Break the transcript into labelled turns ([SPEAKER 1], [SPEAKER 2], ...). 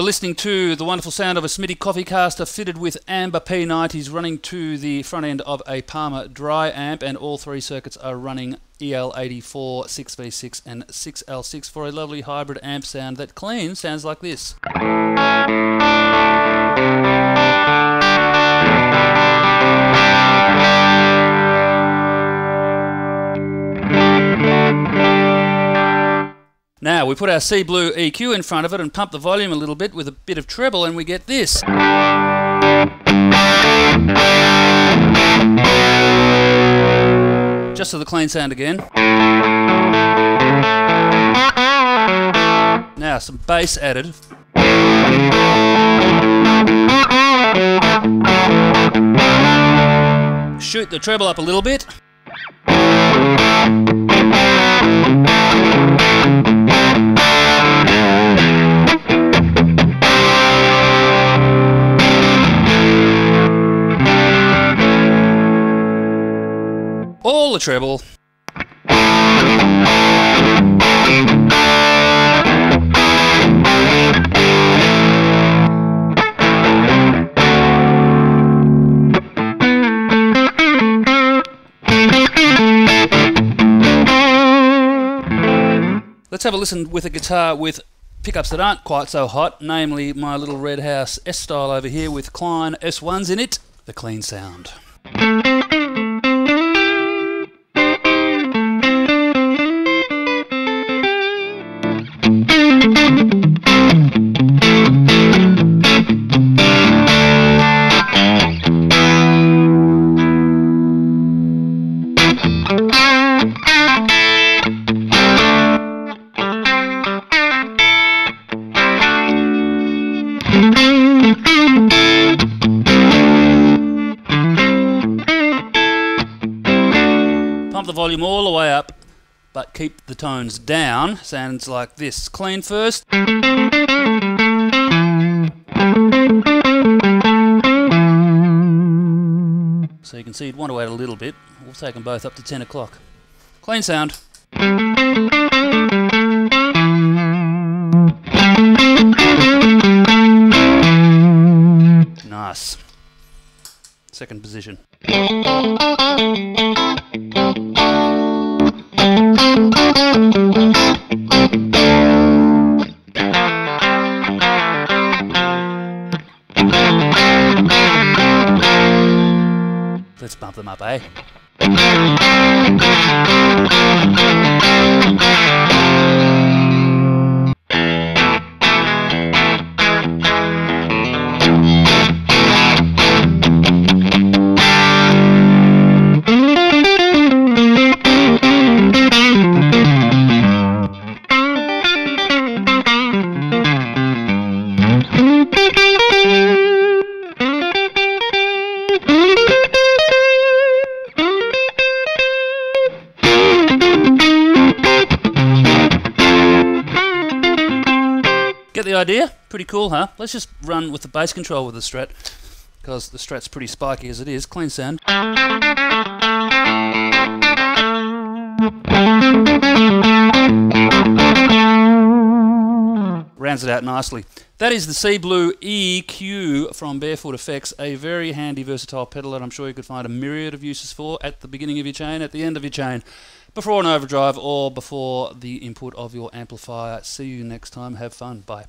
[SPEAKER 1] Listening to the wonderful sound of a Smitty Coffeecaster fitted with amber P90s running to the front end of a Palmer DREI amp, and all three circuits are running EL84, 6V6, and 6L6 for a lovely hybrid amp sound that clean sounds like this. Now we put our Sea Blue EQ in front of it and pump the volume a little bit with a bit of treble and we get this. Just to the clean sound again. Now some bass added. Shoot the treble up a little bit. Treble. Let's have a listen with a guitar with pickups that aren't quite so hot, namely my little Redhouse S style over here with Klein S1s in it, the clean sound. The volume all the way up, but keep the tones down. Sounds like this. Clean first. So you can see you'd want to add a little bit. We'll take them both up to 10 o'clock. Clean sound. Nice. Second position. Let's bump them up, eh? Get the idea? Pretty cool, huh? Let's just run with the bass control with the Strat, because the Strat's pretty spiky as it is. Clean sound. Rounds it out nicely. That is the Sea Blue EQ from BearFoot Effects, a very handy, versatile pedal that I'm sure you could find a myriad of uses for at the beginning of your chain, at the end of your chain, before an overdrive, or before the input of your amplifier. See you next time. Have fun. Bye.